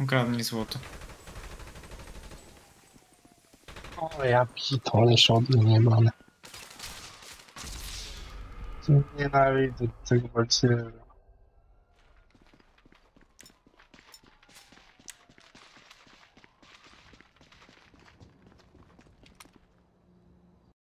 Ukradnij złoto. O, ja pitole szody nie mam. Nienawidzę tego walczywy.